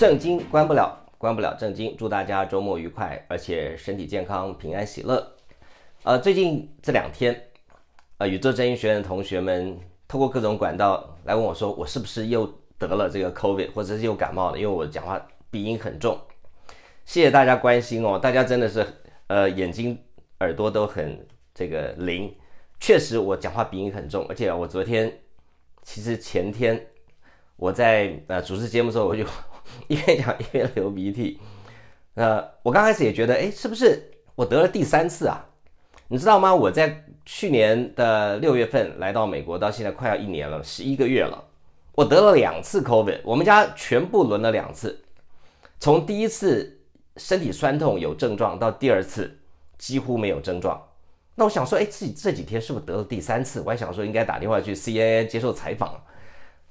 正经关不了，关不了正经。祝大家周末愉快，而且身体健康，平安喜乐。呃，最近这两天，呃，宇宙真音学院的同学们透过各种管道来问我说，我是不是又得了这个 COVID，或者是又感冒了？因为我讲话鼻音很重。谢谢大家关心哦，大家真的是呃眼睛耳朵都很这个灵。确实，我讲话鼻音很重，而且我昨天其实前天我在呃主持节目的时候，我就一边讲一边流鼻涕。呃，我刚开始也觉得，哎，是不是我得了第三次啊？你知道吗？我在去年的六月份来到美国，到现在快要一年了，十一个月了。我得了两次 COVID，我们家全部轮了两次。从第一次身体酸痛有症状，到第二次几乎没有症状。那我想说，哎，自己这几天是不是得了第三次？我还想说，应该打电话去 CNN 接受采访。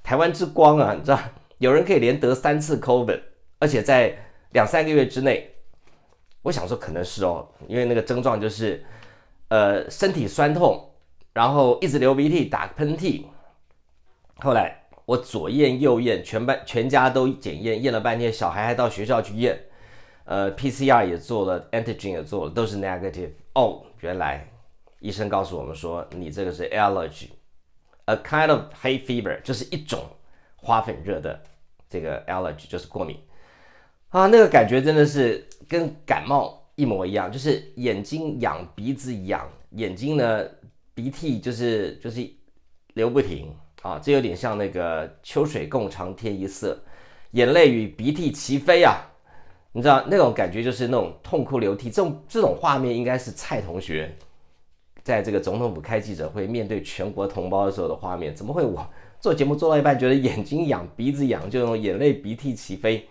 台湾之光啊，你知道，有人可以连得三次 COVID，而且在两三个月之内。我想说，可能是哦，因为那个症状就是，呃，身体酸痛，然后一直流鼻涕、打喷嚏。后来我左验右验，全班全家都检验，验了半天，小孩还到学校去验，呃，PCR 也做了，Antigen 也做了，都是 negative。哦，原来。医生告诉我们说，你这个是 allergy，a kind of hay fever，就是一种花粉热的这个 allergy，就是过敏啊。那个感觉真的是跟感冒一模一样，就是眼睛痒、鼻子痒，眼睛呢鼻涕就是就是流不停啊。这有点像那个秋水共长天一色，眼泪与鼻涕齐飞啊。你知道那种感觉就是那种痛哭流涕，这种这种画面应该是蔡同学。在这个总统府开记者会，面对全国同胞的时候的画面，怎么会我做节目做到一半，觉得眼睛痒、鼻子痒，就用眼泪鼻涕齐飞？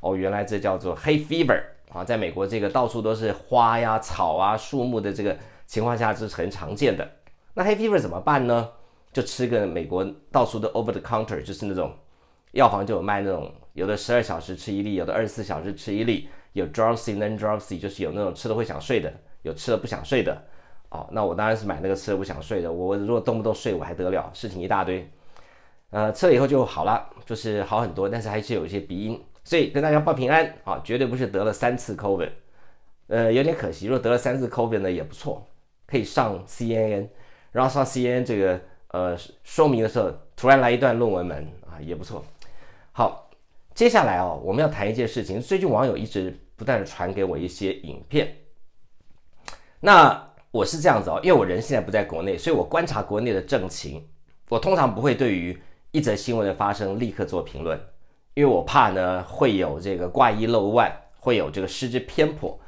哦，原来这叫做黑 fever 啊！在美国，这个到处都是花呀、草啊、树木的这个情况下，是很常见的。那黑 fever 怎么办呢？就吃个美国到处的 over the counter，就是那种药房就有卖那种，有的十二小时吃一粒，有的二十四小时吃一粒，有 drowsy non drowsy，就是有那种吃了会想睡的，有吃了不想睡的。哦，那我当然是买那个吃了不想睡的。我如果动不动睡，我还得了，事情一大堆。呃，吃了以后就好了，就是好很多，但是还是有一些鼻音，所以跟大家报平安啊，绝对不是得了三次 COVID，呃，有点可惜。如果得了三次 COVID 呢，也不错，可以上 CNN，然后上 CNN 这个呃说明的时候，突然来一段论文门啊，也不错。好，接下来哦，我们要谈一件事情，最近网友一直不断的传给我一些影片，那。我是这样子哦，因为我人现在不在国内，所以我观察国内的政情。我通常不会对于一则新闻的发生立刻做评论，因为我怕呢会有这个挂一漏万，会有这个失之偏颇。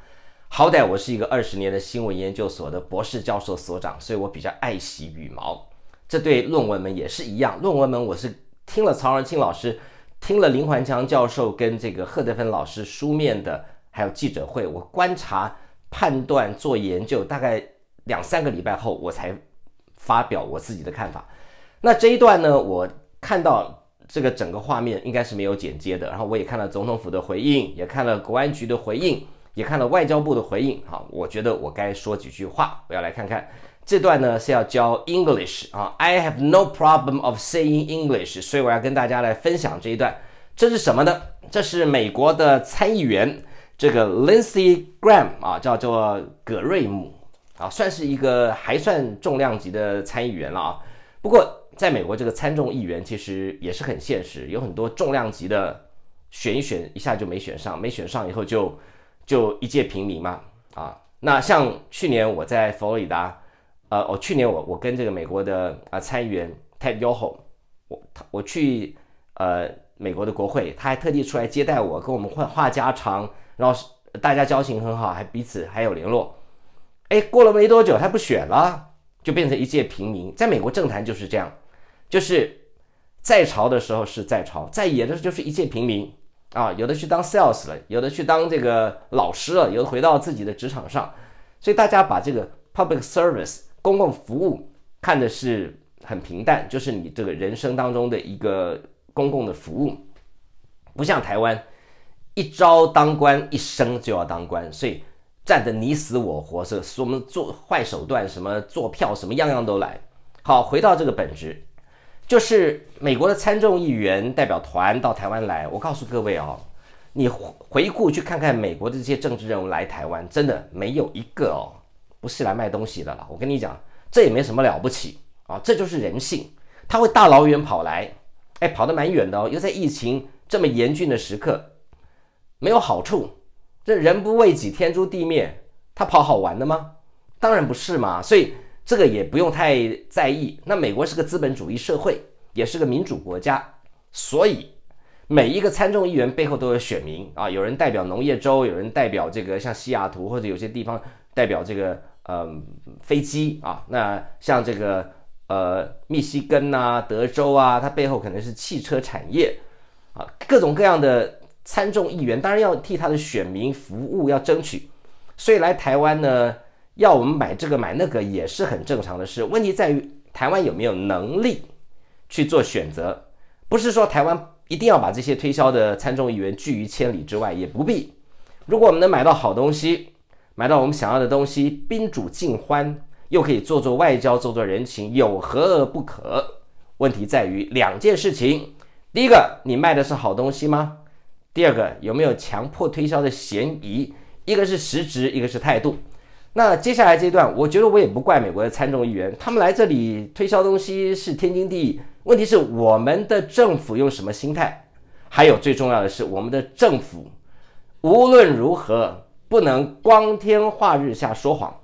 好歹我是一个二十年的新闻研究所的博士教授所长，所以我比较爱惜羽毛。这对论文们也是一样，论文们我是听了曹仁清老师，听了林环强教授跟这个贺德芬老师书面的，还有记者会，我观察。判断做研究，大概两三个礼拜后，我才发表我自己的看法。那这一段呢，我看到这个整个画面应该是没有剪接的，然后我也看了总统府的回应，也看了国安局的回应，也看了外交部的回应。好，我觉得我该说几句话，我要来看看这段呢是要教 English 啊，I have no problem of saying English，所以我要跟大家来分享这一段。这是什么呢？这是美国的参议员。这个 Lindsey Graham 啊，叫做葛瑞姆啊，算是一个还算重量级的参议员了啊。不过，在美国这个参众议员其实也是很现实，有很多重量级的选一选一下就没选上，没选上以后就就一介平民嘛啊。那像去年我在佛罗里达，呃，我去年我我跟这个美国的啊参议员 Ted Yoho，我他我去呃美国的国会，他还特地出来接待我，跟我们话话家常。然后大家交情很好，还彼此还有联络。哎，过了没多久，他不选了，就变成一介平民。在美国政坛就是这样，就是在朝的时候是在朝，在野的时候就是一介平民啊。有的去当 sales 了，有的去当这个老师了，有的回到自己的职场上。所以大家把这个 public service 公共服务看的是很平淡，就是你这个人生当中的一个公共的服务，不像台湾。一朝当官，一生就要当官，所以战得你死我活，是我们做坏手段，什么做票，什么样样都来。好，回到这个本质，就是美国的参众议员代表团到台湾来。我告诉各位哦，你回顾去看看美国的这些政治人物来台湾，真的没有一个哦，不是来卖东西的了。我跟你讲，这也没什么了不起啊，这就是人性。他会大老远跑来，哎，跑得蛮远的哦，又在疫情这么严峻的时刻，没有好处。这人不为己，天诛地灭，他跑好玩的吗？当然不是嘛。所以这个也不用太在意。那美国是个资本主义社会，也是个民主国家，所以。每一个参众议员背后都有选民啊，有人代表农业州，有人代表这个像西雅图或者有些地方代表这个呃飞机啊，那像这个呃密西根呐、德州啊，它背后可能是汽车产业啊，各种各样的参众议员当然要替他的选民服务，要争取，所以来台湾呢，要我们买这个买那个也是很正常的事。问题在于台湾有没有能力去做选择，不是说台湾。一定要把这些推销的参众议员拒于千里之外，也不必。如果我们能买到好东西，买到我们想要的东西，宾主尽欢，又可以做做外交，做做人情，有何不可？问题在于两件事情：第一个，你卖的是好东西吗？第二个，有没有强迫推销的嫌疑？一个是实质，一个是态度。那接下来这段，我觉得我也不怪美国的参众议员，他们来这里推销东西是天经地义。问题是我们的政府用什么心态？还有最重要的是，我们的政府无论如何不能光天化日下说谎。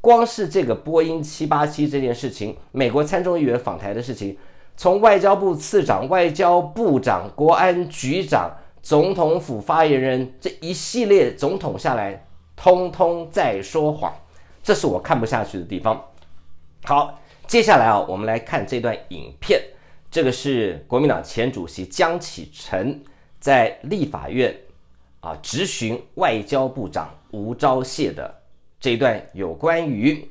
光是这个波音七八七这件事情，美国参众议员访台的事情，从外交部次长、外交部长、国安局长、总统府发言人这一系列总统下来，通通在说谎，这是我看不下去的地方。好，接下来啊，我们来看这段影片。这个是国民党前主席江启臣在立法院啊质询外交部长吴钊燮的这一段有关于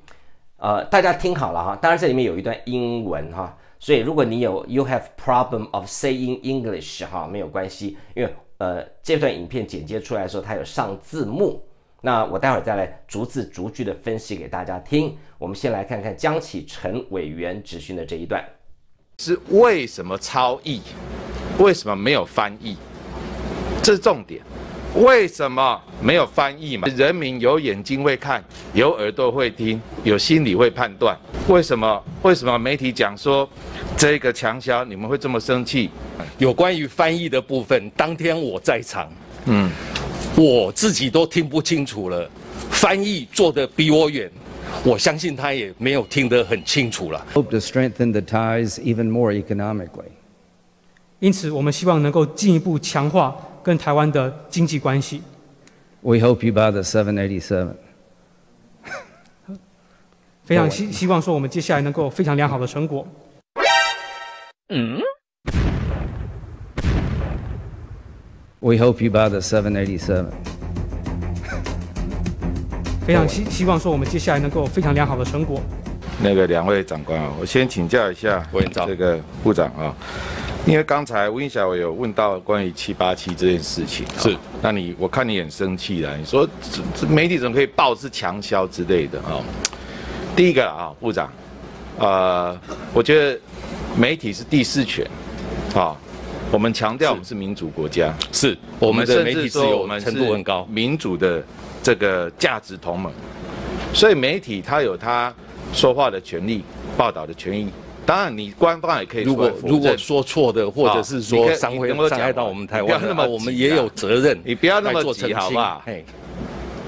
呃大家听好了哈，当然这里面有一段英文哈，所以如果你有 you have problem of saying English 哈没有关系，因为呃这段影片剪接出来的时候它有上字幕，那我待会儿再来逐字逐句的分析给大家听。我们先来看看江启臣委员质询的这一段。是为什么超译？为什么没有翻译？这是重点。为什么没有翻译嘛？人民有眼睛会看，有耳朵会听，有心理会判断。为什么？为什么媒体讲说这个强销，你们会这么生气？有关于翻译的部分，当天我在场，嗯，我自己都听不清楚了，翻译做的比我远。我相信他也没有听得很清楚了。Hope to strengthen the ties even more economically。因此，我们希望能够进一步强化跟台湾的经济关系。We hope you buy the 787. 非常 希希望说，我们接下来能够非常良好的成果。嗯。We hope you buy the 787. 非常希希望说，我们接下来能够非常良好的成果。那个两位长官啊，我先请教一下这个部长啊，因为刚才温小伟有问到关于七八七这件事情，是，那你我看你很生气了，你说这媒体怎么可以报是强销之类的啊？第一个啊，部长，呃，我觉得媒体是第四权，啊，我们强调我们是民主国家，是我们的媒体自由程度很高，民主的。这个价值同盟，所以媒体他有他说话的权利，报道的权益。当然，你官方也可以。如果如果说错的，或者是说伤害伤害到我们台湾，那么我们也有责任。你不要那么急，好不好？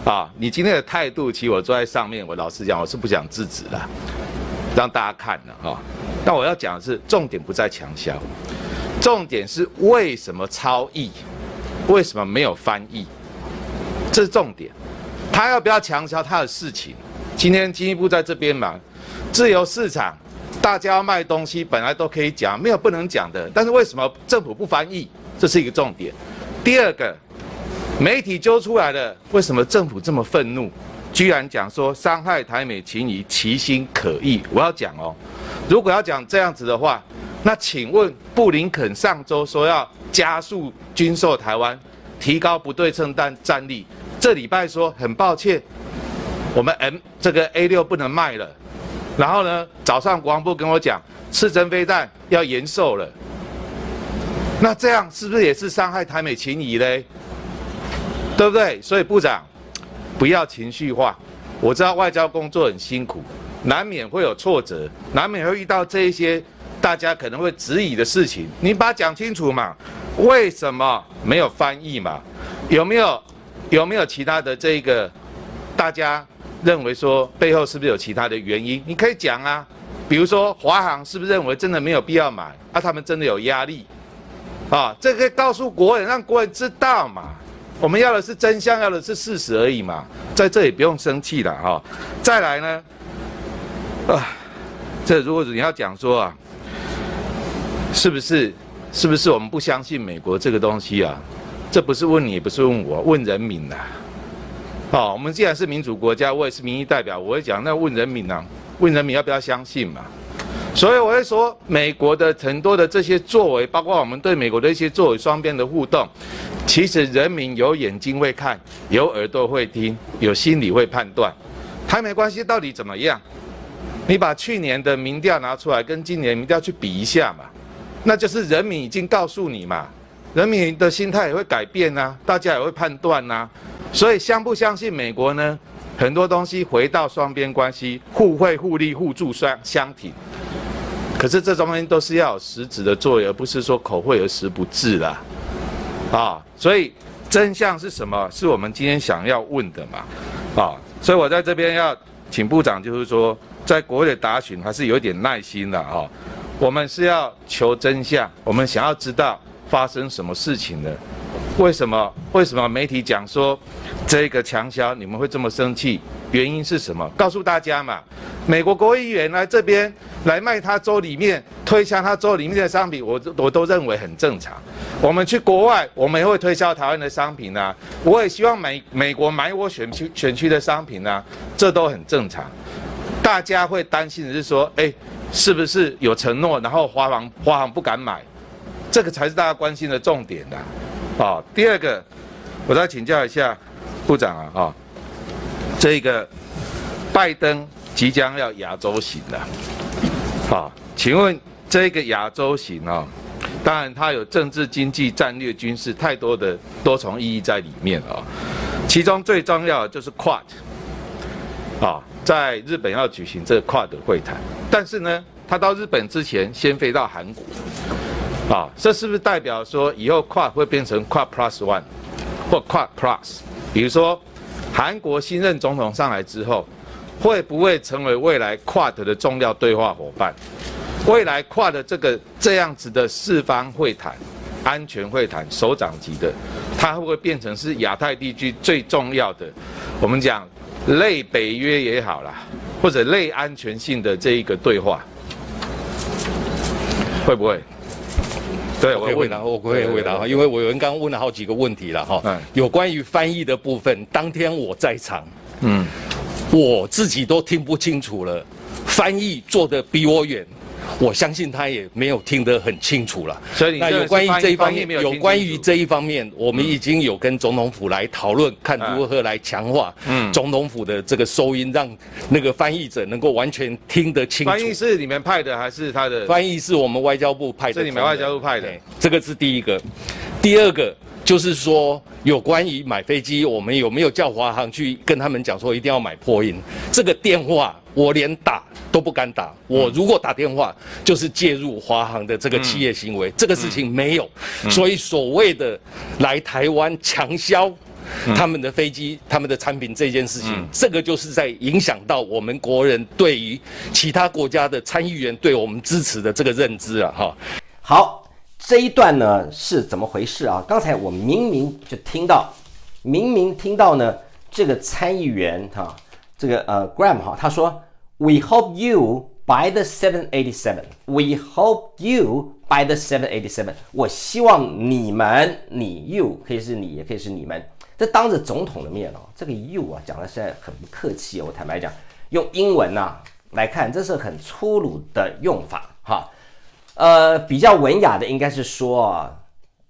啊，你今天的态度，其实我坐在上面，我老实讲，我是不想制止的，让大家看的哈。但我要讲的是，重点不在强销，重点是为什么超译，为什么没有翻译，这是重点。他要不要强销他的事情？今天经济部在这边嘛，自由市场，大家要卖东西本来都可以讲，没有不能讲的。但是为什么政府不翻译？这是一个重点。第二个，媒体揪出来的，为什么政府这么愤怒？居然讲说伤害台美情谊，其心可疑。我要讲哦，如果要讲这样子的话，那请问布林肯上周说要加速军售台湾，提高不对称战战力。这礼拜说很抱歉，我们 M 这个 A 六不能卖了。然后呢，早上国防部跟我讲，刺针飞弹要延寿了。那这样是不是也是伤害台美情谊嘞？对不对？所以部长不要情绪化。我知道外交工作很辛苦，难免会有挫折，难免会遇到这一些大家可能会质疑的事情。你把它讲清楚嘛？为什么没有翻译嘛？有没有有没有其他的这个大家认为说背后是不是有其他的原因？你可以讲啊，比如说华航是不是认为真的没有必要买？啊，他们真的有压力啊？这个告诉国人，让国人知道嘛。我们要的是真相，要的是事实而已嘛，在这里不用生气了哈。再来呢，啊，这如果你要讲说啊，是不是是不是我们不相信美国这个东西啊？这不是问你，不是问我，问人民呐。好，我们既然是民主国家，我也是民意代表，我会讲，那问人民呢，问人民要不要相信嘛？所以我会说，美国的很多的这些作为，包括我们对美国的一些作为双边的互动，其实人民有眼睛会看，有耳朵会听，有心理会判断，台美关系到底怎么样？你把去年的民调拿出来跟今年民调去比一下嘛，那就是人民已经告诉你嘛，人民的心态也会改变呐，大家也会判断呐，所以相不相信美国呢？很多东西回到双边关系，互惠互利互助相相挺。可是这中间都是要有实质的作用，而不是说口惠而实不至啦。啊！所以真相是什么？是我们今天想要问的嘛？啊！所以我在这边要请部长，就是说，在国内的答询还是有点耐心的啊。我们是要求真相，我们想要知道发生什么事情的。为什么？为什么媒体讲说这个强销你们会这么生气？原因是什么？告诉大家嘛。美国国会议员来这边来卖他州里面推销他州里面的商品，我我都认为很正常。我们去国外，我们也会推销台湾的商品啊。我也希望美美国买我选区选区的商品啊，这都很正常。大家会担心的是说，哎，是不是有承诺，然后华航华航不敢买？这个才是大家关心的重点的。啊，第二个，我再请教一下部长啊，啊，这个拜登即将要亚洲行了，啊，请问这个亚洲行啊，当然它有政治、经济、战略、军事太多的多重意义在里面啊，其中最重要的就是 QUAD，啊，在日本要举行这个 QUAD 会谈，但是呢，他到日本之前先飞到韩国。啊，这是不是代表说以后 Quad 会变成 Quad Plus One 或 Quad Plus？比如说，韩国新任总统上来之后，会不会成为未来 Quad 的重要对话伙伴？未来 Quad 这个这样子的四方会谈、安全会谈、首长级的，它会不会变成是亚太地区最重要的？我们讲类北约也好啦，或者类安全性的这一个对话，会不会？对，我可以回答，我可以回答哈，因为我有人刚刚问了好几个问题了哈。嗯。有关于翻译的部分，当天我在场，嗯，我自己都听不清楚了，翻译做的比我远。我相信他也没有听得很清楚了，所以那有关于这一方面，有关于这一方面，我们已经有跟总统府来讨论，看如何来强化总统府的这个收音，让那个翻译者能够完全听得清楚。翻译是你们派的还是他的？翻译是我们外交部派的。是你们外交部派的，这个是第一个。第二个就是说，有关于买飞机，我们有没有叫华航去跟他们讲说一定要买破音？这个电话我连打。都不敢打。我如果打电话，就是介入华航的这个企业行为，这个事情没有。所以所谓的来台湾强销他们的飞机、他们的产品这件事情，这个就是在影响到我们国人对于其他国家的参议员对我们支持的这个认知了哈。好，这一段呢是怎么回事啊？刚才我明明就听到，明明听到呢，这个参议员哈，这个呃 Graham 哈，他说。We hope you by the 787. We hope you by the 787. 我希望你们，你 you 可以是你，也可以是你们。这当着总统的面哦，这个 you 啊讲的实在很不客气哦。我坦白讲，用英文呐来看，这是很粗鲁的用法哈。呃，比较文雅的应该是说，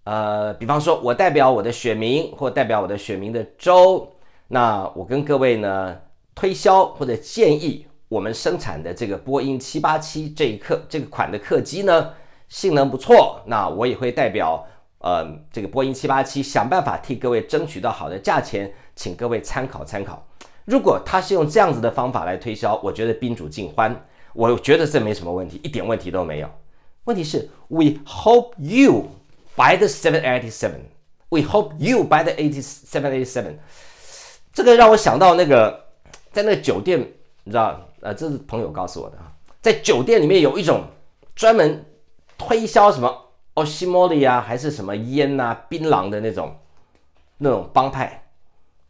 呃，比方说我代表我的选民，或代表我的选民的州，那我跟各位呢推销或者建议。我们生产的这个波音七八七这一客这个款的客机呢，性能不错。那我也会代表呃这个波音七八七，想办法替各位争取到好的价钱，请各位参考参考。如果他是用这样子的方法来推销，我觉得宾主尽欢，我觉得这没什么问题，一点问题都没有。问题是，We hope you by the seven eighty seven. We hope you by the eighty seven eighty seven. 这个让我想到那个在那个酒店，你知道，呃，这是朋友告诉我的啊，在酒店里面有一种专门推销什么 oshimori 啊，还是什么烟呐、槟榔的那种那种帮派，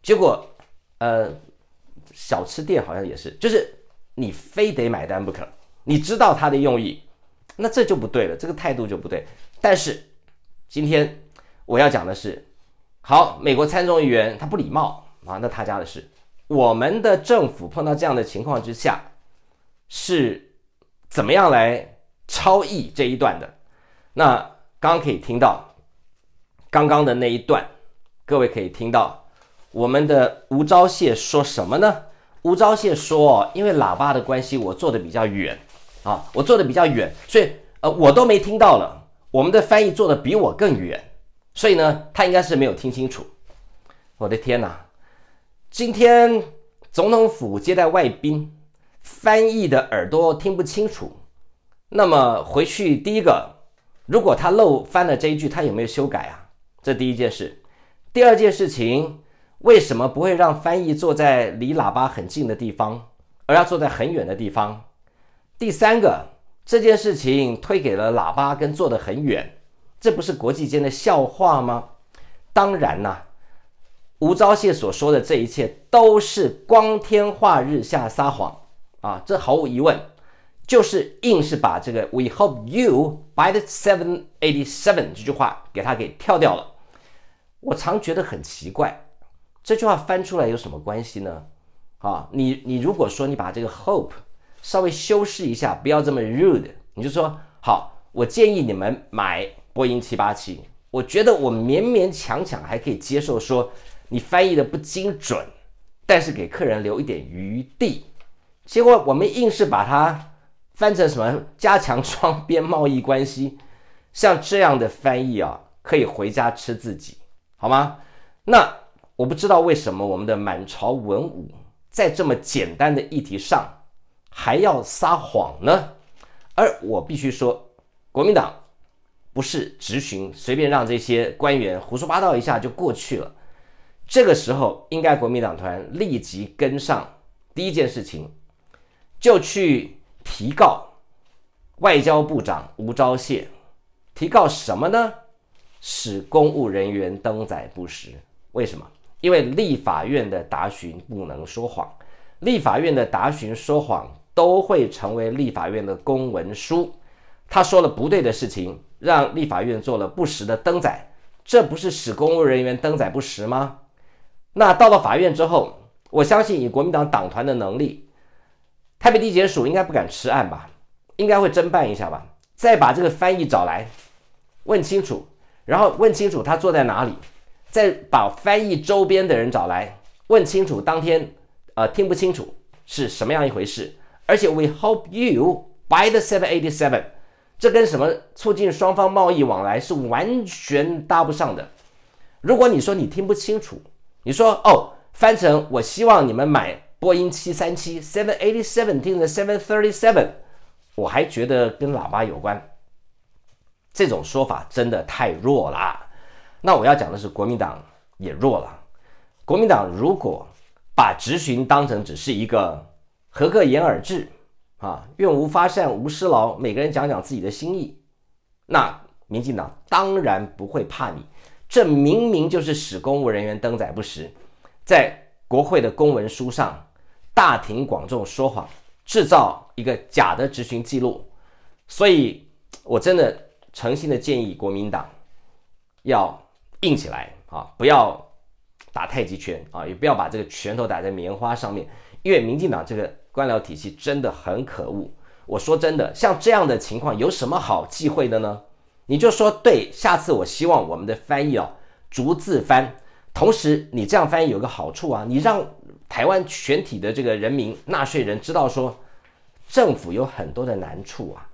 结果，呃。小吃店好像也是，就是你非得买单不可。你知道他的用意，那这就不对了，这个态度就不对。但是今天我要讲的是，好，美国参众议员他不礼貌啊，那他家的事。我们的政府碰到这样的情况之下，是怎么样来超译这一段的？那刚刚可以听到刚刚的那一段，各位可以听到。我们的吴钊燮说什么呢？吴钊燮说：“因为喇叭的关系，我坐的比较远啊，我坐的比较远，所以呃，我都没听到了。我们的翻译坐的比我更远，所以呢，他应该是没有听清楚。我的天哪！今天总统府接待外宾，翻译的耳朵听不清楚。那么回去第一个，如果他漏翻了这一句，他有没有修改啊？这第一件事。第二件事情。”为什么不会让翻译坐在离喇叭很近的地方，而要坐在很远的地方？第三个，这件事情推给了喇叭跟坐得很远，这不是国际间的笑话吗？当然啦，吴钊燮所说的这一切都是光天化日下撒谎啊！这毫无疑问，就是硬是把这个 “We hope you by the seven eighty seven” 这句话给他给跳掉了。我常觉得很奇怪。这句话翻出来有什么关系呢？啊，你你如果说你把这个 hope 稍微修饰一下，不要这么 rude，你就说好，我建议你们买波音七八七。我觉得我勉勉强强还可以接受，说你翻译的不精准，但是给客人留一点余地。结果我们硬是把它翻成什么加强双边贸易关系，像这样的翻译啊，可以回家吃自己，好吗？那。我不知道为什么我们的满朝文武在这么简单的议题上还要撒谎呢？而我必须说，国民党不是直询，随便让这些官员胡说八道一下就过去了。这个时候，应该国民党团立即跟上，第一件事情就去提告外交部长吴钊燮，提告什么呢？使公务人员登载不实。为什么？因为立法院的答询不能说谎，立法院的答询说谎都会成为立法院的公文书。他说了不对的事情，让立法院做了不实的登载，这不是使公务人员登载不实吗？那到了法院之后，我相信以国民党党团的能力，台北地检署应该不敢吃案吧？应该会侦办一下吧？再把这个翻译找来，问清楚，然后问清楚他坐在哪里。再把翻译周边的人找来，问清楚当天，呃，听不清楚是什么样一回事。而且，we hope you buy the seven eighty seven，这跟什么促进双方贸易往来是完全搭不上的。如果你说你听不清楚，你说哦，翻成我希望你们买波音七三七 seven eighty seven，听成 seven thirty seven，我还觉得跟喇叭有关。这种说法真的太弱了。那我要讲的是，国民党也弱了。国民党如果把质询当成只是一个合个言而至啊，愿无发善，无失劳，每个人讲讲自己的心意，那民进党当然不会怕你。这明明就是使公务人员登载不实，在国会的公文书上大庭广众说谎，制造一个假的执行记录。所以，我真的诚心的建议国民党要。硬起来啊！不要打太极拳啊！也不要把这个拳头打在棉花上面，因为民进党这个官僚体系真的很可恶。我说真的，像这样的情况有什么好忌讳的呢？你就说对，下次我希望我们的翻译啊逐字翻，同时你这样翻译有个好处啊，你让台湾全体的这个人民纳税人知道说，政府有很多的难处啊，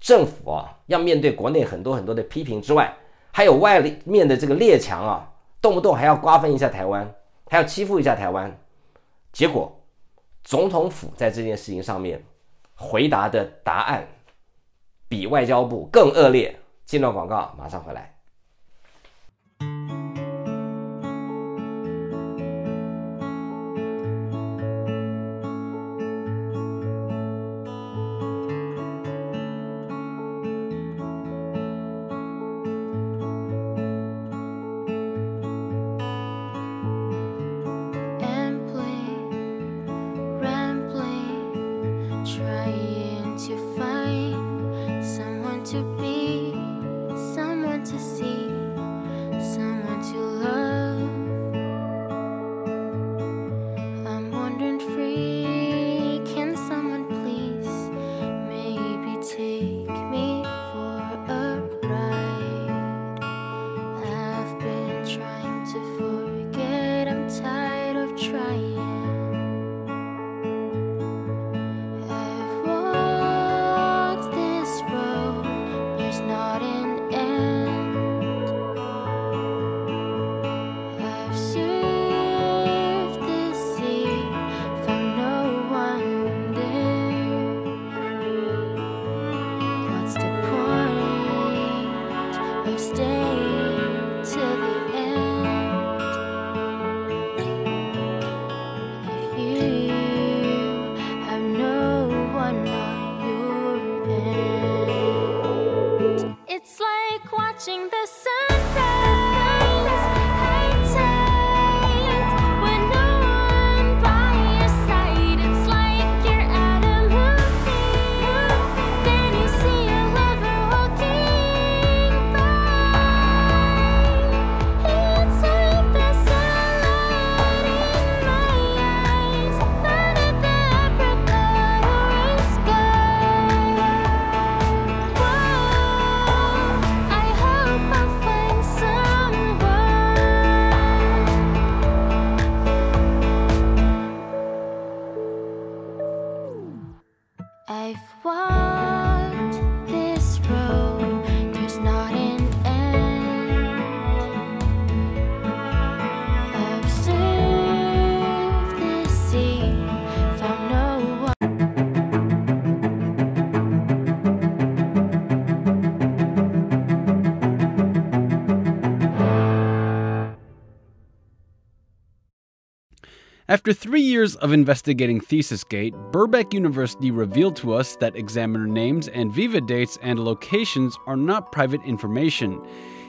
政府啊要面对国内很多很多的批评之外。还有外面的这个列强啊，动不动还要瓜分一下台湾，还要欺负一下台湾。结果，总统府在这件事情上面回答的答案比外交部更恶劣。进段广告，马上回来。After three years of investigating ThesisGate, Burbeck University revealed to us that examiner names and viva dates and locations are not private information.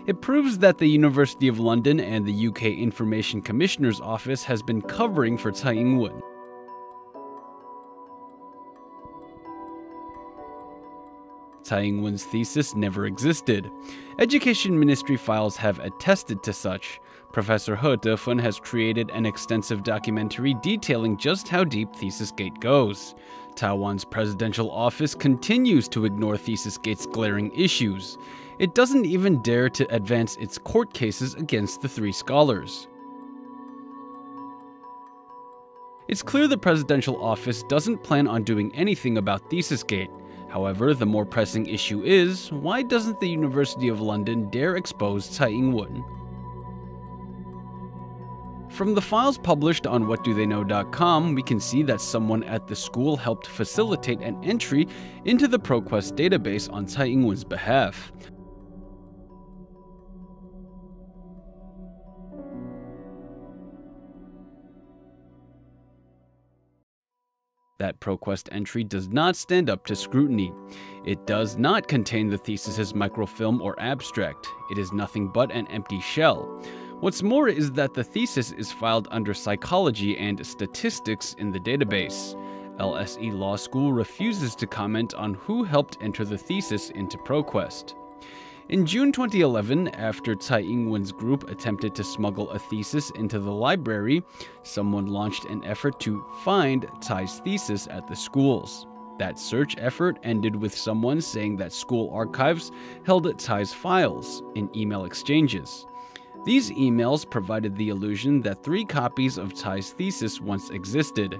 It proves that the University of London and the UK Information Commissioner's Office has been covering for Tsai Ing-wen. Tsai Ing-wen's thesis never existed. Education Ministry files have attested to such. Professor Defun has created an extensive documentary detailing just how deep ThesisGate goes. Taiwan's presidential office continues to ignore ThesisGate's glaring issues. It doesn't even dare to advance its court cases against the three scholars. It's clear the presidential office doesn't plan on doing anything about ThesisGate. However, the more pressing issue is why doesn't the University of London dare expose Tsai Ing wen? From the files published on whatdotheyknow.com, we can see that someone at the school helped facilitate an entry into the ProQuest database on Tsai Ing-wen's behalf. That ProQuest entry does not stand up to scrutiny. It does not contain the thesis's microfilm or abstract. It is nothing but an empty shell. What's more is that the thesis is filed under psychology and statistics in the database. LSE Law School refuses to comment on who helped enter the thesis into ProQuest. In June 2011, after Tsai Ing-wen's group attempted to smuggle a thesis into the library, someone launched an effort to find Tsai's thesis at the schools. That search effort ended with someone saying that school archives held Tsai's files in email exchanges. These emails provided the illusion that three copies of Tsai's thesis once existed.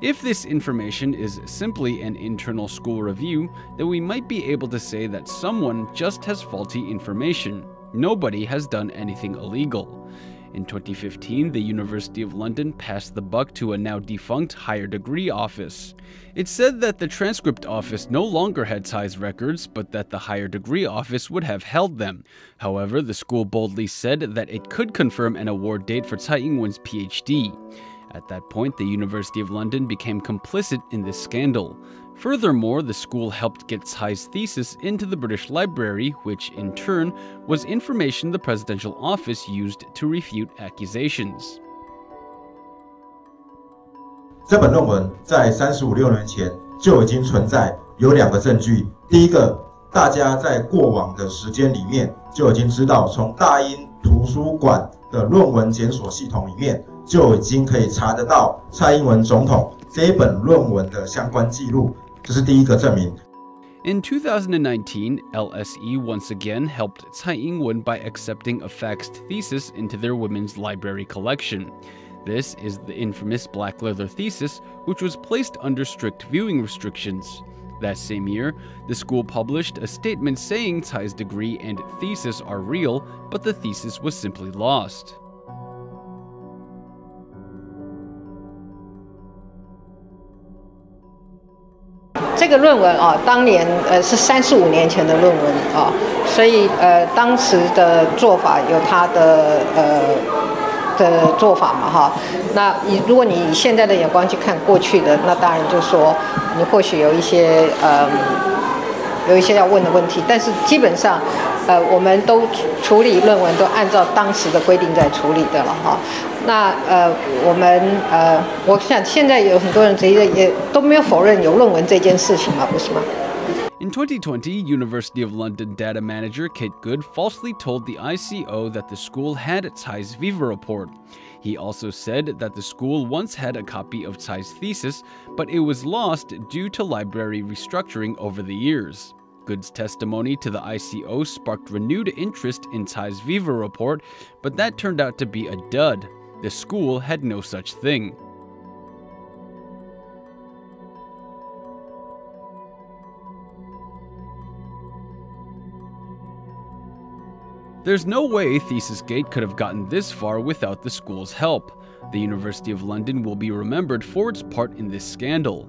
If this information is simply an internal school review, then we might be able to say that someone just has faulty information. Nobody has done anything illegal. In 2015, the University of London passed the buck to a now defunct higher degree office. It said that the transcript office no longer had ties records, but that the higher degree office would have held them. However, the school boldly said that it could confirm an award date for Tsai Ing-wen's PhD. At that point, the University of London became complicit in this scandal. Furthermore, the school helped get Tsai's thesis into the British Library, which in turn was information the presidential office used to refute accusations. 这本论文在三十五六年前就已经存在，有两个证据。第一个，大家在过往的时间里面就已经知道，从大英图书馆的论文检索系统里面就已经可以查得到蔡英文总统这一本论文的相关记录。 这是第一个证明。In 2019, LSE once again helped Tsai Ing-wen by accepting a faxed thesis into their women's library collection. This is the infamous black leather thesis, which was placed under strict viewing restrictions. That same year, the school published a statement saying Tsai's degree and thesis are real, but the thesis was simply lost. 这个论文啊，当年呃是三十五年前的论文啊，所以呃当时的做法有他的呃的做法嘛哈。那以如果你以现在的眼光去看过去的，那当然就说你或许有一些呃有一些要问的问题，但是基本上呃我们都处理论文都按照当时的规定在处理的了哈。那呃，我们呃，我想现在有很多人直接也都没有否认有论文这件事情嘛，不是吗？In 2020, University of London data manager Kate Good falsely told the ICO that the school had Tsai's Viva report. He also said that the school once had a copy of Tsai's thesis, but it was lost due to library restructuring over the years. Good's testimony to the ICO sparked renewed interest in Tsai's Viva report, but that turned out to be a dud. The school had no such thing. There's no way ThesisGate could have gotten this far without the school's help. The University of London will be remembered for its part in this scandal.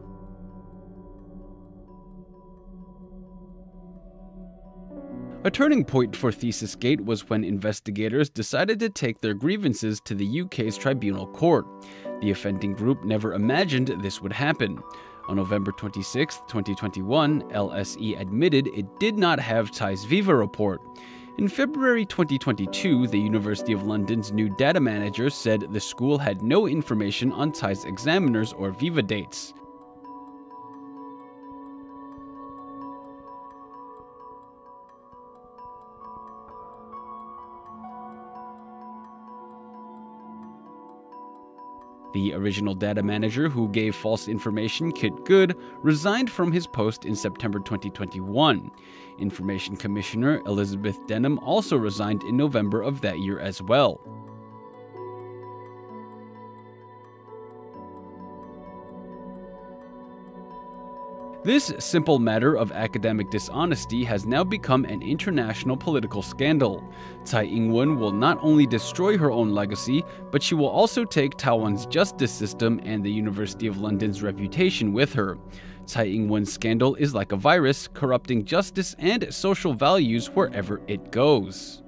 A turning point for ThesisGate was when investigators decided to take their grievances to the UK's tribunal court. The offending group never imagined this would happen. On November 26, 2021, LSE admitted it did not have Tsai's Viva report. In February 2022, the University of London's new data manager said the school had no information on Tsai's examiners or Viva dates. The original data manager who gave false information, Kit Good, resigned from his post in September 2021. Information Commissioner Elizabeth Denham also resigned in November of that year as well. This simple matter of academic dishonesty has now become an international political scandal. Tsai Ing-wen will not only destroy her own legacy, but she will also take Taiwan's justice system and the University of London's reputation with her. Tsai Ing-wen's scandal is like a virus, corrupting justice and social values wherever it goes.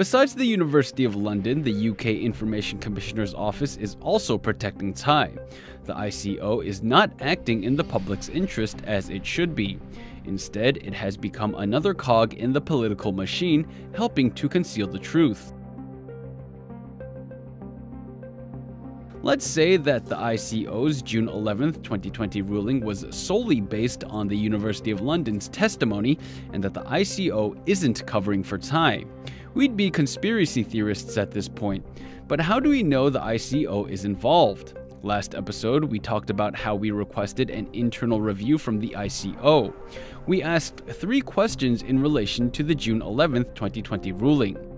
Besides the University of London, the UK Information Commissioner's Office is also protecting Tsai. The ICO is not acting in the public's interest as it should be. Instead, it has become another cog in the political machine, helping to conceal the truth. Let's say that the ICO's June 11, 2020 ruling was solely based on the University of London's testimony and that the ICO isn't covering for Tsai. We'd be conspiracy theorists at this point, but how do we know the ICO is involved? Last episode, we talked about how we requested an internal review from the ICO. We asked three questions in relation to the June 11, 2020 ruling.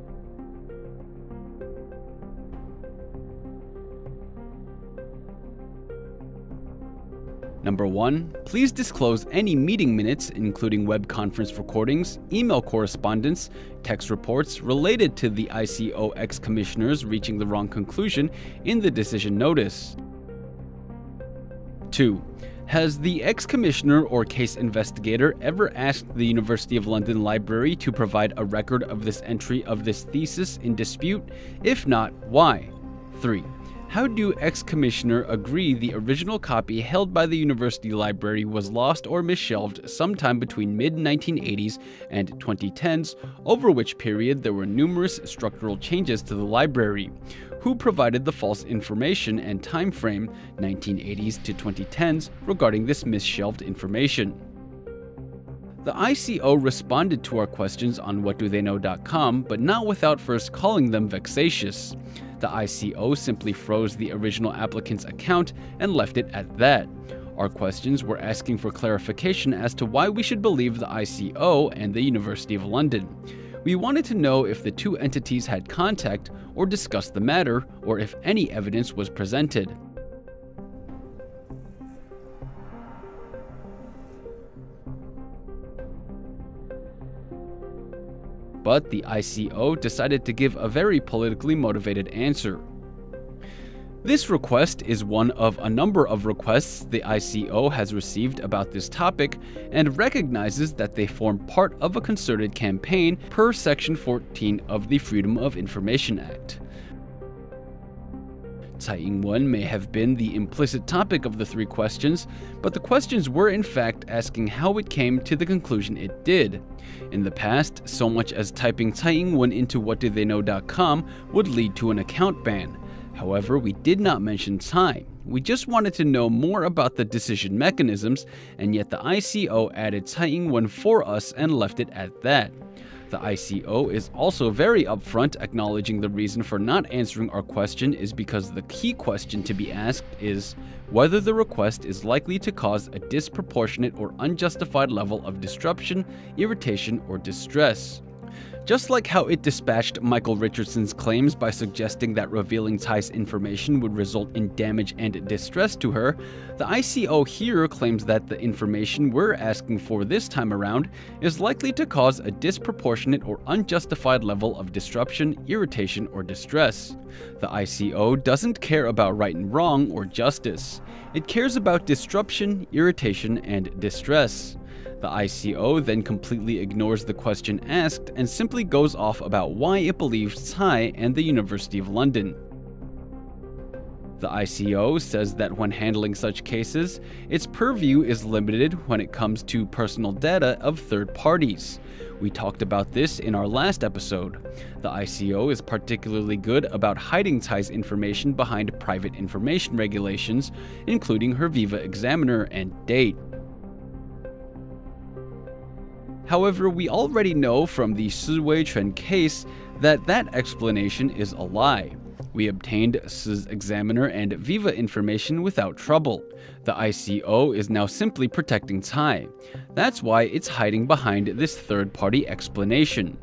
Number 1. Please disclose any meeting minutes, including web conference recordings, email correspondence, text reports related to the ICO ex commissioners reaching the wrong conclusion in the decision notice. 2. Has the ex commissioner or case investigator ever asked the University of London Library to provide a record of this entry of this thesis in dispute? If not, why? 3. How do ex commissioner agree the original copy held by the university library was lost or misshelved sometime between mid 1980s and 2010s, over which period there were numerous structural changes to the library? Who provided the false information and time frame 1980s to 2010s regarding this misshelved information? The ICO responded to our questions on whatdotheyknow.com, but not without first calling them vexatious. The ICO simply froze the original applicant's account and left it at that. Our questions were asking for clarification as to why we should believe the ICO and the University of London. We wanted to know if the two entities had contact or discussed the matter, or if any evidence was presented. But the ICO decided to give a very politically motivated answer. This request is one of a number of requests the ICO has received about this topic and recognizes that they form part of a concerted campaign per Section 14 of the Freedom of Information Act. Tsai Ing-wen may have been the implicit topic of the three questions, but the questions were in fact asking how it came to the conclusion it did. In the past, so much as typing Tsai Ing-wen into whatdotheyknow.com would lead to an account ban. However, we did not mention Tsai. We just wanted to know more about the decision mechanisms, and yet the ICO added Tsai Ing-wen for us and left it at that. The ICO is also very upfront, acknowledging the reason for not answering our question is because the key question to be asked is whether the request is likely to cause a disproportionate or unjustified level of disruption, irritation, or distress. Just like how it dispatched Michael Richardson's claims by suggesting that revealing Tsai's information would result in damage and distress to her, the ICO here claims that the information we're asking for this time around is likely to cause a disproportionate or unjustified level of disruption, irritation, or distress. The ICO doesn't care about right and wrong or justice. It cares about disruption, irritation, and distress. The ICO then completely ignores the question asked and simply goes off about why it believes Tsai and the University of London. The ICO says that when handling such cases, its purview is limited when it comes to personal data of third parties. We talked about this in our last episode. The ICO is particularly good about hiding Tsai's information behind private information regulations, including her Viva examiner and date. However, we already know from the Shi Weiquan case that that explanation is a lie. We obtained Shi's examiner and Viva information without trouble. The ICO is now simply protecting Tsai. That's why it's hiding behind this third party explanation.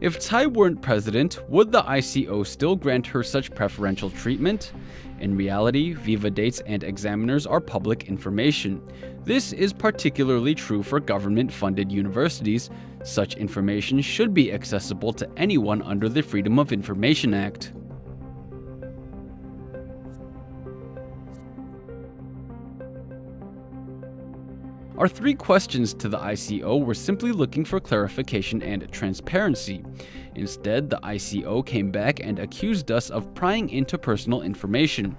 If Tsai weren't president, would the ICO still grant her such preferential treatment? In reality, Viva dates and examiners are public information. This is particularly true for government funded universities. Such information should be accessible to anyone under the Freedom of Information Act. Our three questions to the ICO were simply looking for clarification and transparency. Instead, the ICO came back and accused us of prying into personal information.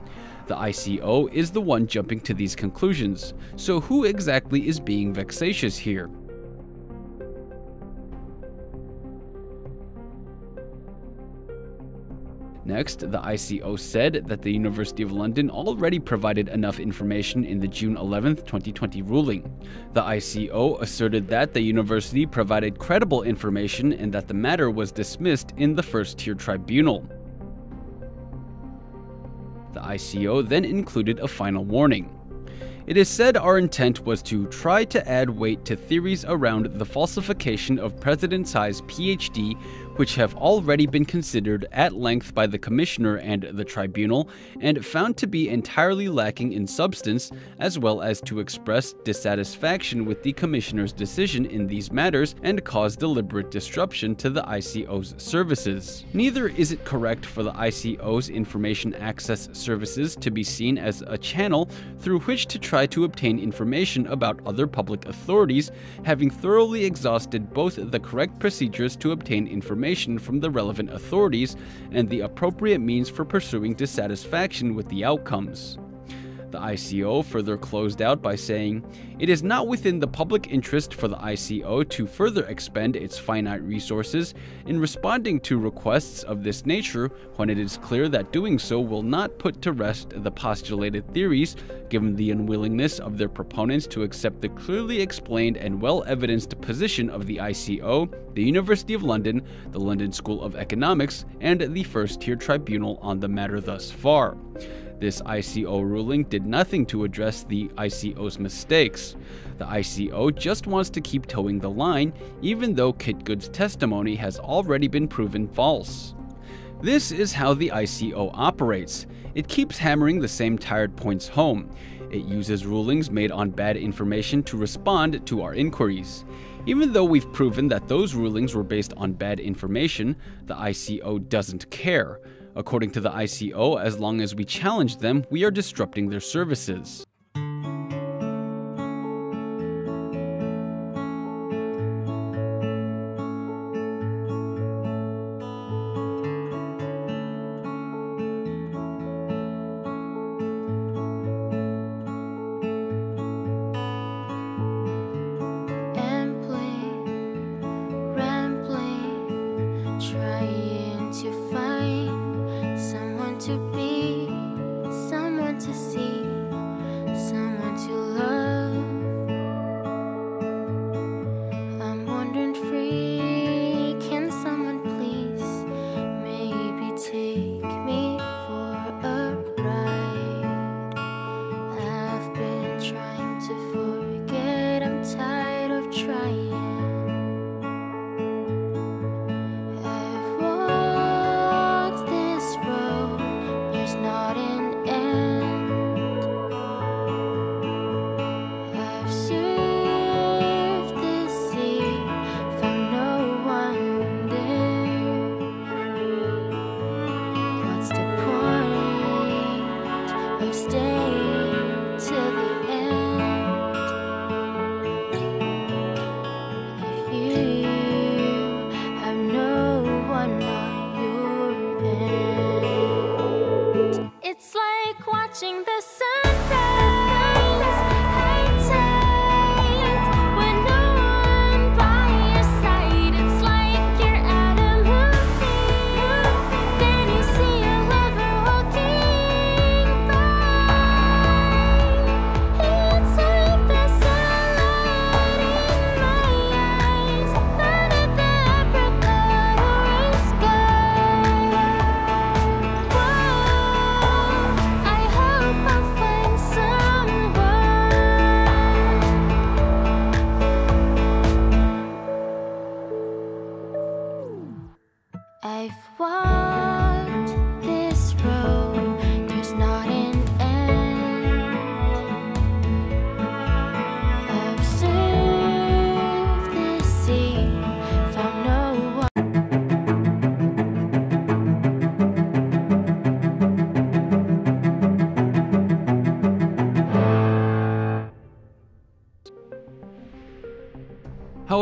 The ICO is the one jumping to these conclusions, so who exactly is being vexatious here? Next, the ICO said that the University of London already provided enough information in the June 11, 2020 ruling. The ICO asserted that the university provided credible information and that the matter was dismissed in the first tier tribunal. The ICO then included a final warning. It is said our intent was to try to add weight to theories around the falsification of President Tsai's PhD which have already been considered at length by the Commissioner and the Tribunal and found to be entirely lacking in substance, as well as to express dissatisfaction with the Commissioner's decision in these matters and cause deliberate disruption to the ICO's services. Neither is it correct for the ICO's information access services to be seen as a channel through which to try to obtain information about other public authorities, having thoroughly exhausted both the correct procedures to obtain information information from the relevant authorities and the appropriate means for pursuing dissatisfaction with the outcomes. The ICO further closed out by saying, It is not within the public interest for the ICO to further expend its finite resources in responding to requests of this nature when it is clear that doing so will not put to rest the postulated theories, given the unwillingness of their proponents to accept the clearly explained and well evidenced position of the ICO, the University of London, the London School of Economics, and the First Tier Tribunal on the matter thus far. This ICO ruling did nothing to address the ICO's mistakes. The ICO just wants to keep toeing the line, even though Kitgood's testimony has already been proven false. This is how the ICO operates. It keeps hammering the same tired points home. It uses rulings made on bad information to respond to our inquiries. Even though we've proven that those rulings were based on bad information, the ICO doesn't care. According to the ICO, as long as we challenge them, we are disrupting their services.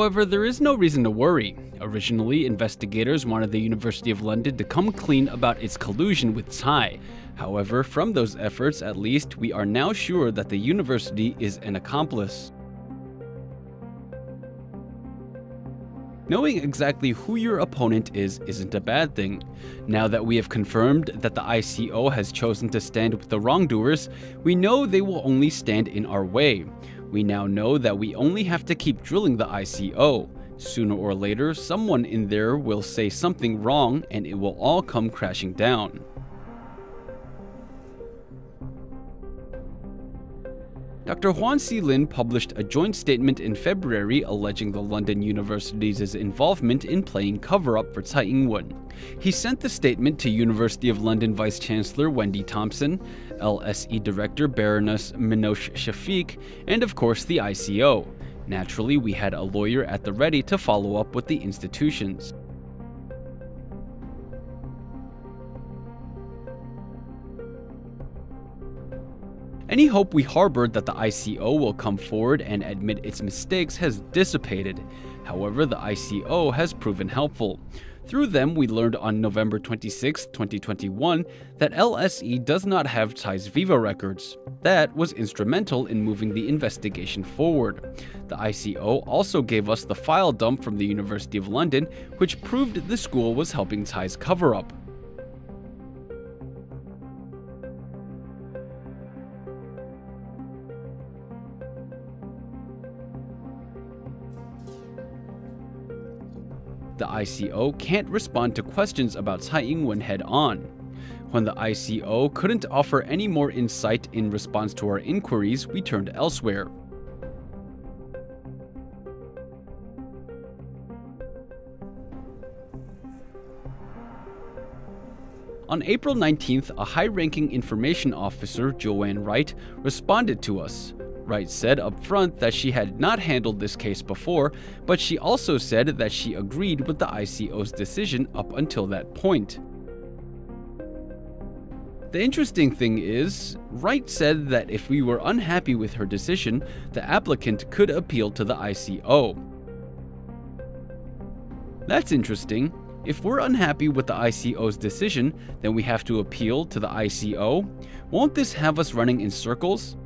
However, there is no reason to worry. Originally, investigators wanted the University of London to come clean about its collusion with Tsai. However, from those efforts, at least, we are now sure that the university is an accomplice. Knowing exactly who your opponent is isn't a bad thing. Now that we have confirmed that the ICO has chosen to stand with the wrongdoers, we know they will only stand in our way. We now know that we only have to keep drilling the ICO. Sooner or later, someone in there will say something wrong and it will all come crashing down. Dr. Huan Si Lin published a joint statement in February alleging the London University's involvement in playing cover-up for Tsai Ing-wen. He sent the statement to University of London Vice Chancellor Wendy Thompson, LSE Director Baroness Minosh Shafiq, and of course the ICO. Naturally, we had a lawyer at the ready to follow up with the institutions. Any hope we harbored that the ICO will come forward and admit its mistakes has dissipated. However, the ICO has proven helpful. Through them, we learned on November 26, 2021, that LSE does not have Tsai's Viva records. That was instrumental in moving the investigation forward. The ICO also gave us the file dump from the University of London, which proved the school was helping Tsai's cover up. ICO can't respond to questions about Tsai Ing-wen head-on. When the ICO couldn't offer any more insight in response to our inquiries, we turned elsewhere. On April 19th, a high ranking information officer, Joanne Wright, responded to us. Wright said up front that she had not handled this case before, but she also said that she agreed with the ICO's decision up until that point. The interesting thing is, Wright said that if we were unhappy with her decision, the applicant could appeal to the ICO. That's interesting. If we're unhappy with the ICO's decision, then we have to appeal to the ICO. Won't this have us running in circles?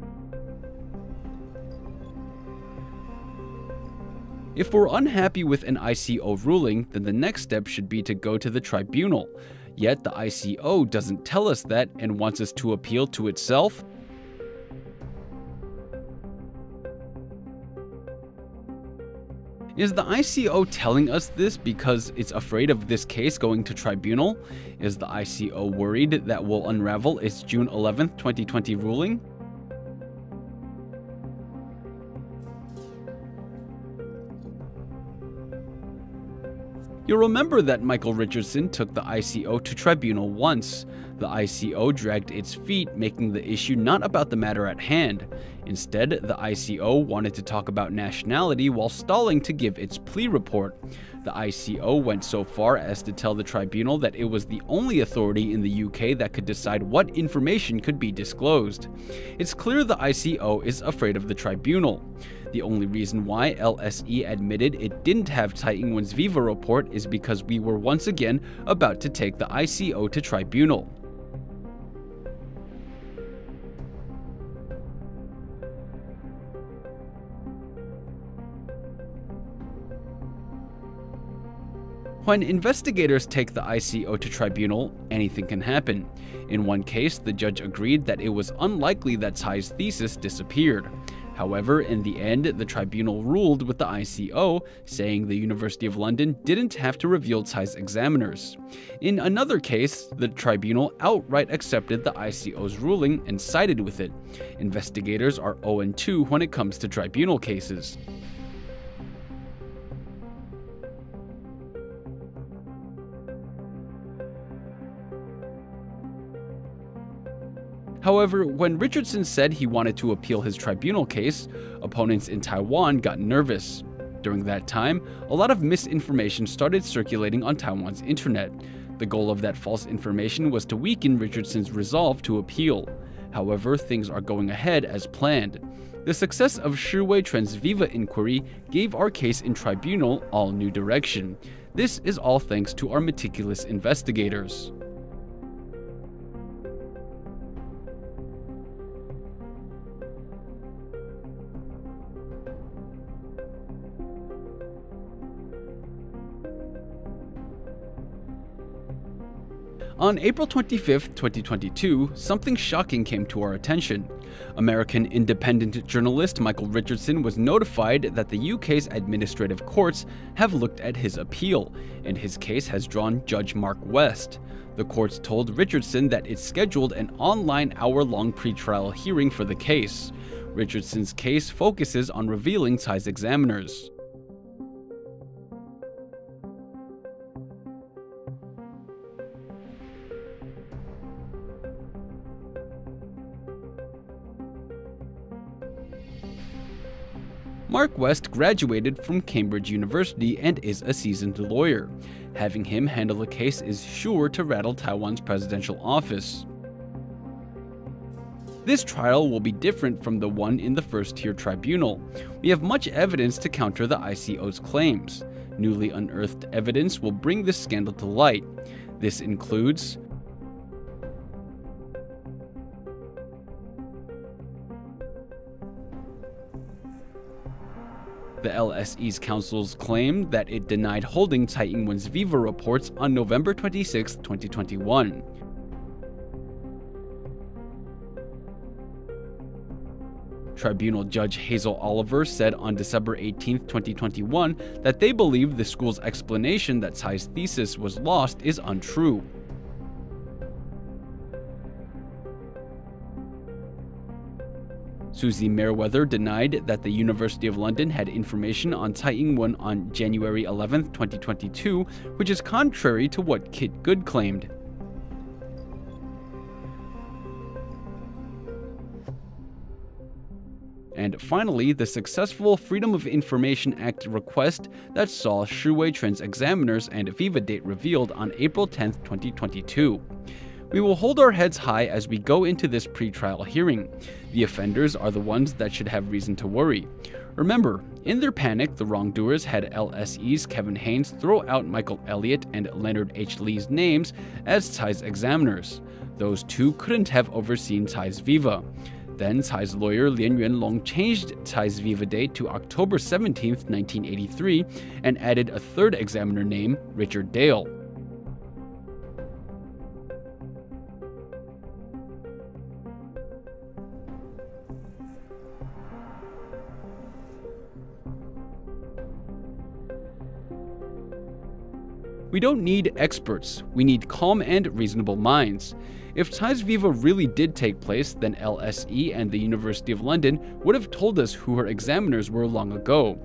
If we're unhappy with an ICO ruling, then the next step should be to go to the tribunal. Yet the ICO doesn't tell us that and wants us to appeal to itself? Is the ICO telling us this because it's afraid of this case going to tribunal? Is the ICO worried that will unravel its June 11, 2020 ruling? You'll remember that Michael Richardson took the ICO to tribunal once. The ICO dragged its feet, making the issue not about the matter at hand. Instead, the ICO wanted to talk about nationality while stalling to give its plea report. The ICO went so far as to tell the tribunal that it was the only authority in the UK that could decide what information could be disclosed. It's clear the ICO is afraid of the tribunal. The only reason why LSE admitted it didn't have Ing-wen's Viva report is because we were once again about to take the ICO to tribunal. When investigators take the ICO to tribunal, anything can happen. In one case, the judge agreed that it was unlikely that Tsai's thesis disappeared. However, in the end, the tribunal ruled with the ICO, saying the University of London didn't have to reveal Tsai's examiners. In another case, the tribunal outright accepted the ICO's ruling and sided with it. Investigators are 0 2 when it comes to tribunal cases. However, when Richardson said he wanted to appeal his tribunal case, opponents in Taiwan got nervous. During that time, a lot of misinformation started circulating on Taiwan's internet. The goal of that false information was to weaken Richardson's resolve to appeal. However, things are going ahead as planned. The success of Shi Wei-chuan's Viva inquiry gave our case in tribunal all new direction. This is all thanks to our meticulous investigators. On April 25, 2022, something shocking came to our attention. American independent journalist Michael Richardson was notified that the UK's administrative courts have looked at his appeal, and his case has drawn Judge Mark West. The courts told Richardson that it scheduled an online hour long pretrial hearing for the case. Richardson's case focuses on revealing Tsai's examiners. Mark West graduated from Cambridge University and is a seasoned lawyer. Having him handle a case is sure to rattle Taiwan's presidential office. This trial will be different from the one in the first tier tribunal. We have much evidence to counter the ICO's claims. Newly unearthed evidence will bring this scandal to light. This includes The LSE's councils claimed that it denied holding Ing-wen's Viva reports on November 26, 2021. Tribunal Judge Hazel Oliver said on December 18, 2021, that they believe the school's explanation that Tsai's thesis was lost is untrue. Susie Meriwether denied that the University of London had information on Tsai Ing-wen on January 11, 2022, which is contrary to what Kit Good claimed. And finally, the successful Freedom of Information Act request that saw Shi Wei-chun's examiners and Viva date revealed on April 10, 2022. We will hold our heads high as we go into this pretrial hearing. The offenders are the ones that should have reason to worry. Remember, in their panic, the wrongdoers had LSE's Kevin Haynes throw out Michael Elliott and Leonard H. Lee's names as Tsai's examiners. Those two couldn't have overseen Tsai's Viva. Then Tsai's lawyer Lien Yuanlong changed Tsai's Viva date to October 17, 1983, and added a third examiner name, Richard Dale. We don't need experts, we need calm and reasonable minds. If Tsai's Viva really did take place, then LSE and the University of London would have told us who her examiners were long ago.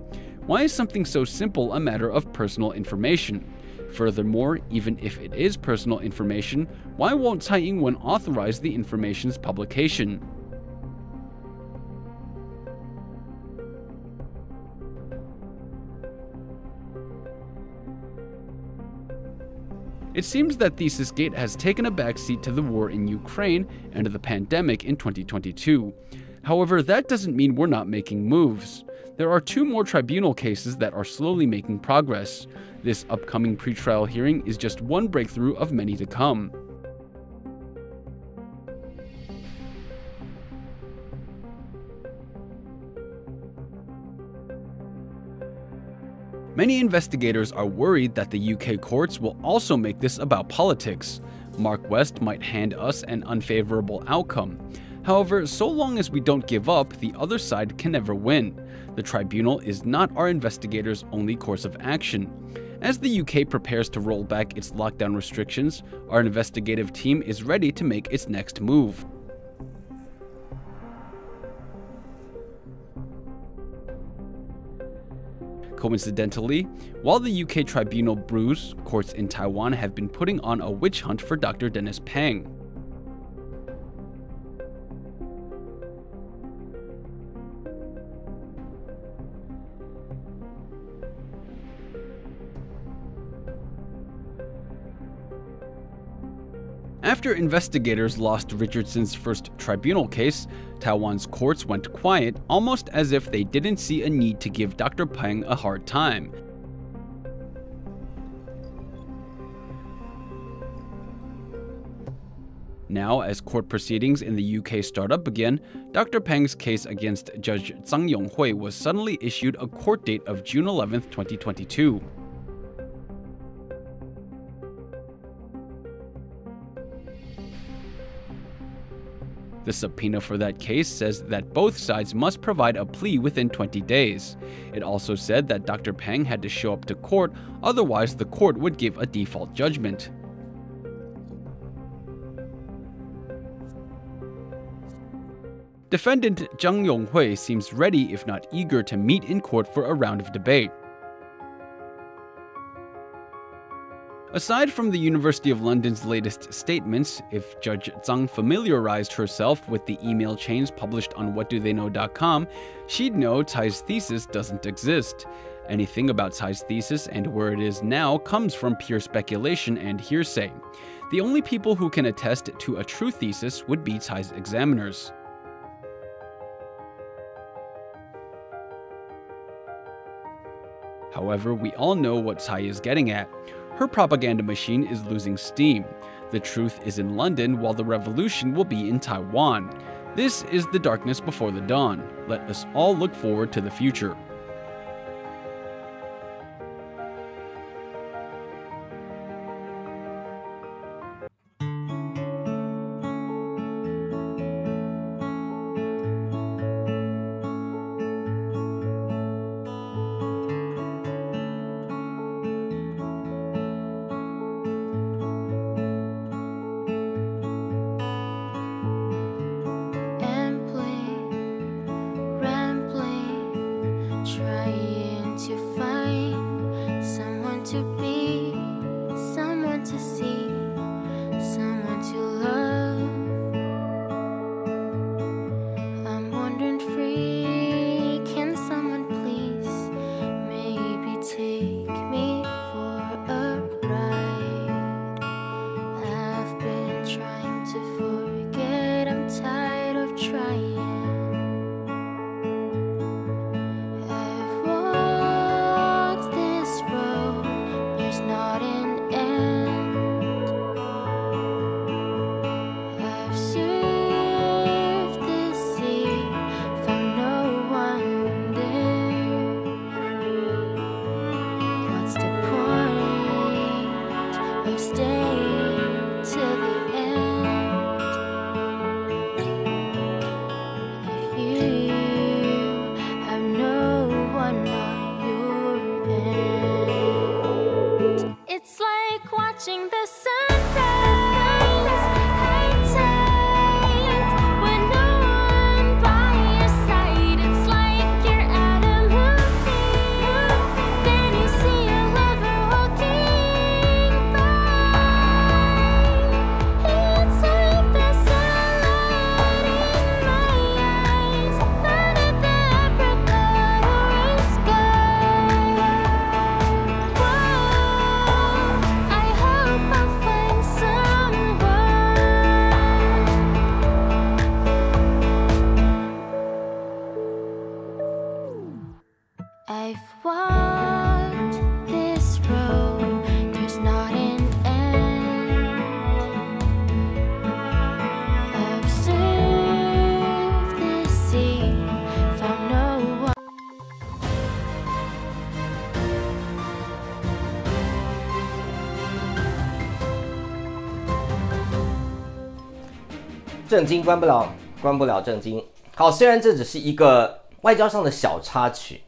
Why is something so simple a matter of personal information? Furthermore, even if it is personal information, why won't Tsai Ing-wen authorize the information's publication? It seems that ThesisGate has taken a backseat to the war in Ukraine and the pandemic in 2022. However, that doesn't mean we're not making moves. There are two more tribunal cases that are slowly making progress. This upcoming pretrial hearing is just one breakthrough of many to come. Many investigators are worried that the UK courts will also make this about politics. Mark West might hand us an unfavorable outcome. However, so long as we don't give up, the other side can never win. The tribunal is not our investigators' only course of action. As the UK prepares to roll back its lockdown restrictions, our investigative team is ready to make its next move. Coincidentally, while the UK tribunal brews, courts in Taiwan have been putting on a witch hunt for Dr. Dennis Peng. After investigators lost Richardson's first tribunal case, Taiwan's courts went quiet, almost as if they didn't see a need to give Dr. Peng a hard time. Now, as court proceedings in the UK start up again, Dr. Peng's case against Judge Zhang Yonghui was suddenly issued a court date of June 11, 2022. The subpoena for that case says that both sides must provide a plea within 20 days. It also said that Dr. Peng had to show up to court, otherwise, the court would give a default judgment. Defendant Zhang Yonghui seems ready, if not eager, to meet in court for a round of debate. Aside from the University of London's latest statements, if Judge Zhang familiarized herself with the email chains published on whatdotheyknow.com, she'd know Tsai's thesis doesn't exist. Anything about Tsai's thesis and where it is now comes from pure speculation and hearsay. The only people who can attest to a true thesis would be Tsai's examiners. However, we all know what Tsai is getting at. Her propaganda machine is losing steam. The truth is in London, while the revolution will be in Taiwan. This is the darkness before the dawn. Let us all look forward to the future. 正经关不了，关不了正经。好，虽然这只是一个外交上的小插曲，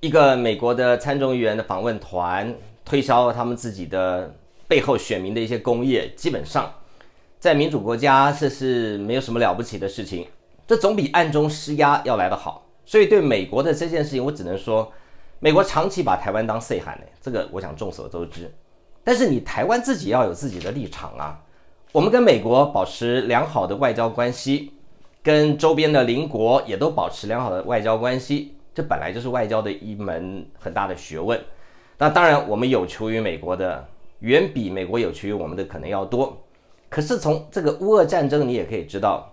一个美国的参众议员的访问团推销他们自己的背后选民的一些工业，基本上在民主国家这是没有什么了不起的事情，这总比暗中施压要来得好。所以对美国的这件事情，我只能说，美国长期把台湾当 C 喊呢，这个我想众所周知。但是你台湾自己要有自己的立场啊。我们跟美国保持良好的外交关系，跟周边的邻国也都保持良好的外交关系，这本来就是外交的一门很大的学问。那当然，我们有求于美国的，远比美国有求于我们的可能要多。可是从这个乌俄战争，你也可以知道，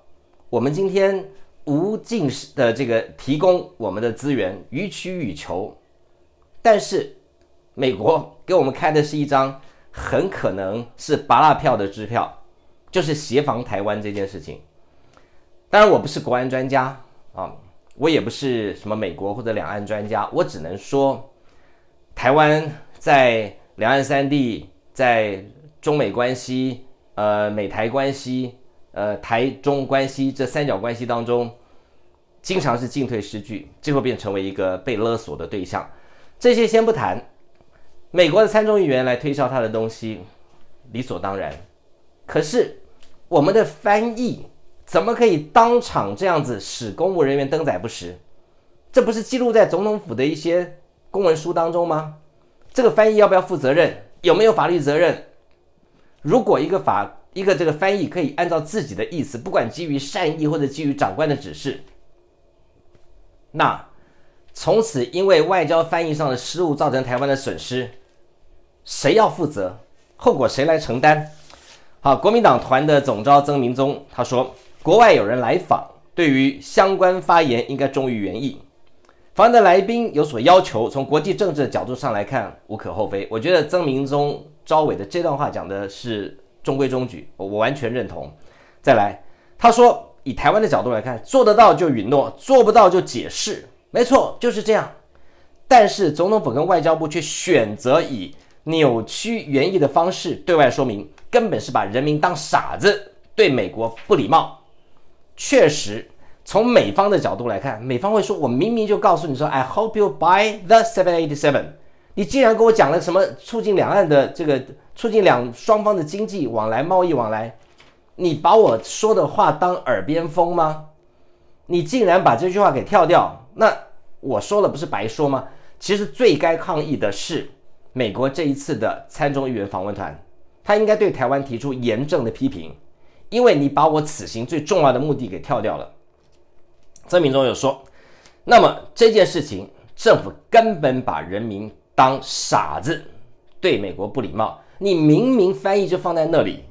我们今天无尽的这个提供我们的资源，予取予求，但是美国给我们开的是一张很可能是拔蜡票的支票。就是协防台湾这件事情，当然我不是国安专家啊，我也不是什么美国或者两岸专家，我只能说，台湾在两岸三地、在中美关系、呃美台关系、呃台中关系这三角关系当中，经常是进退失据，最后便成为一个被勒索的对象。这些先不谈，美国的参众议员来推销他的东西，理所当然。可是。我们的翻译怎么可以当场这样子使公务人员登载不实？这不是记录在总统府的一些公文书当中吗？这个翻译要不要负责任？有没有法律责任？如果一个法一个这个翻译可以按照自己的意思，不管基于善意或者基于长官的指示，那从此因为外交翻译上的失误造成台湾的损失，谁要负责？后果谁来承担？好，国民党团的总召曾明宗他说，国外有人来访，对于相关发言应该忠于原意。访问的来宾有所要求，从国际政治的角度上来看，无可厚非。我觉得曾明宗招委的这段话讲的是中规中矩，我完全认同。再来，他说以台湾的角度来看，做得到就允诺，做不到就解释，没错，就是这样。但是总统府跟外交部却选择以扭曲原意的方式对外说明，根本是把人民当傻子，对美国不礼貌。确实。从美方的角度来看，美方会说：“我明明就告诉你说，I hope you buy the 787。你既然跟我讲了什么促进两岸的这个促进两双方的经济往来、贸易往来，你把我说的话当耳边风吗？你竟然把这句话给跳掉，那我说了不是白说吗？其实最该抗议的是美国这一次的参众议员访问团，他应该对台湾提出严正的批评，因为你把我此行最重要的目的给跳掉了。”曾明忠有说，那么这件事情，政府根本把人民当傻子，对美国不礼貌。你明明翻译就放在那里，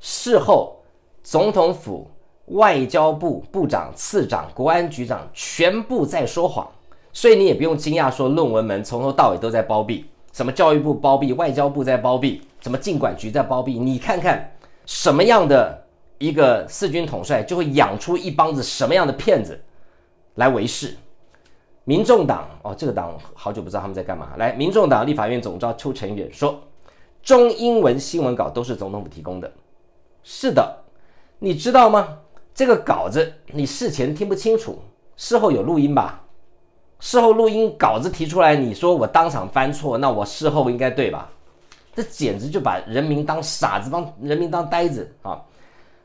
事后总统府、外交部部长、次长、国安局长全部在说谎，所以你也不用惊讶，说论文门从头到尾都在包庇，什么教育部包庇，外交部在包庇，什么尽管局在包庇。你看看什么样的？一个四军统帅就会养出一帮子什么样的骗子来为事？民众党哦，这个党好久不知道他们在干嘛。来，民众党立法院总召邱成远说，中英文新闻稿都是总统府提供的。是的，你知道吗？这个稿子你事前听不清楚，事后有录音吧？事后录音稿子提出来，你说我当场翻错，那我事后应该对吧？这简直就把人民当傻子，帮人民当呆子啊！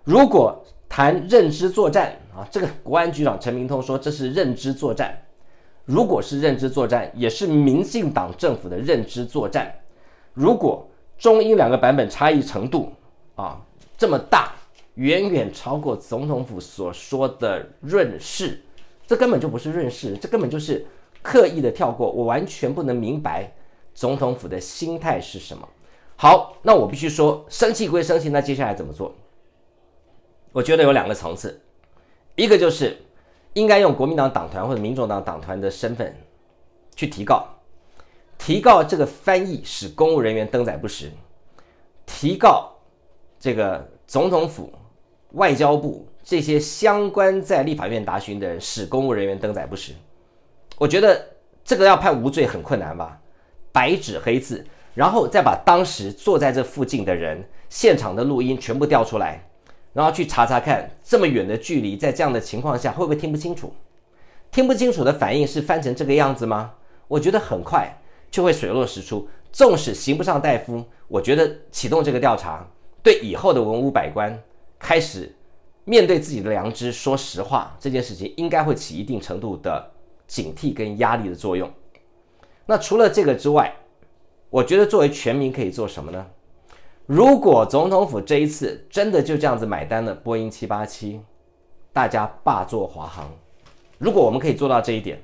如果谈认知作战啊，这个国安局长陈明通说这是认知作战。如果是认知作战，也是民进党政府的认知作战。如果中英两个版本差异程度啊这么大，远远超过总统府所说的润饰，这根本就不是润饰，这根本就是刻意的跳过。我完全不能明白总统府的心态是什么。好，那我必须说，生气归生气，那接下来怎么做？我觉得有两个层次，一个就是应该用国民党党团或者民众党党团的身份去提告，提告这个翻译使公务人员登载不实，提告这个总统府、外交部这些相关在立法院答询的人使公务人员登载不实。我觉得这个要判无罪很困难吧？白纸黑字，然后再把当时坐在这附近的人现场的录音全部调出来。然后去查查看，这么远的距离，在这样的情况下，会不会听不清楚？听不清楚的反应是翻成这个样子吗？我觉得很快就会水落石出。纵使刑不上大夫，我觉得启动这个调查，对以后的文武百官开始面对自己的良知，说实话，这件事情应该会起一定程度的警惕跟压力的作用。那除了这个之外，我觉得作为全民可以做什么呢？如果总统府这一次真的就这样子买单了波音七八七，大家霸座华航。如果我们可以做到这一点，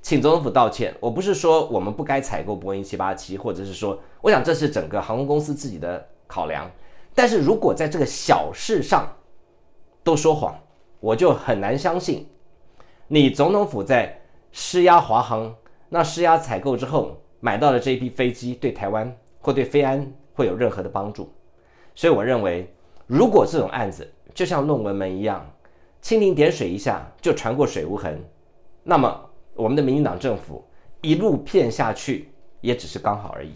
请总统府道歉。我不是说我们不该采购波音七八七，或者是说，我想这是整个航空公司自己的考量。但是如果在这个小事上都说谎，我就很难相信你总统府在施压华航，那施压采购之后买到的这一批飞机对台湾或对飞安。会有任何的帮助，所以我认为，如果这种案子就像论文门一样，蜻蜓点水一下就传过水无痕，那么我们的民进党政府一路骗下去也只是刚好而已。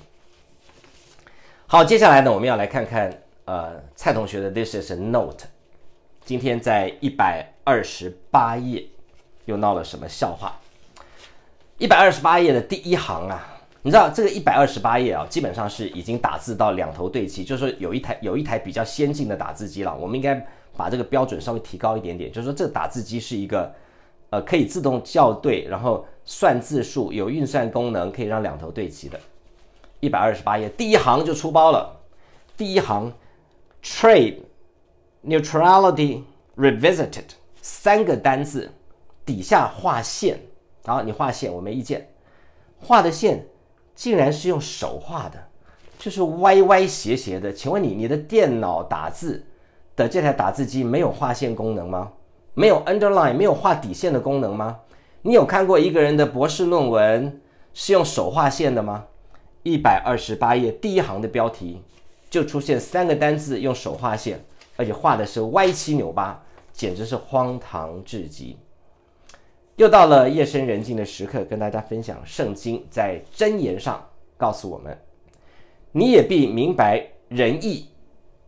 好，接下来呢，我们要来看看呃蔡同学的 This is a note，今天在一百二十八页又闹了什么笑话？一百二十八页的第一行啊。你知道这个一百二十八页啊，基本上是已经打字到两头对齐，就是说有一台有一台比较先进的打字机了。我们应该把这个标准稍微提高一点点，就是说这打字机是一个呃可以自动校对，然后算字数，有运算功能，可以让两头对齐的。一百二十八页第一行就出包了，第一行 trade neutrality revisited 三个单字，底下画线，好，你画线我没意见，画的线竟然是用手画的。就是歪歪斜斜的，请问你，你的电脑打字的这台打字机没有划线功能吗？没有 underline，没有画底线的功能吗？你有看过一个人的博士论文是用手画线的吗？一百二十八页第一行的标题就出现三个单字用手画线，而且画的是歪七扭八，简直是荒唐至极。又到了夜深人静的时刻，跟大家分享圣经在箴言上告诉我们。你也必明白仁义、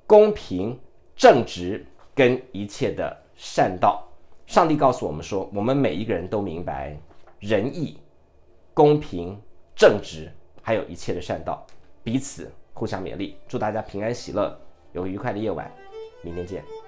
公平、正直跟一切的善道。上帝告诉我们说，我们每一个人都明白仁义、公平、正直，还有一切的善道，彼此互相勉励。祝大家平安喜乐，有个愉快的夜晚，明天见。